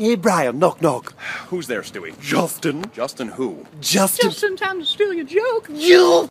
Hey, Brian, knock knock. Who's there, Stewie? Justin. Justin who? Justin. Just in time to steal your joke. You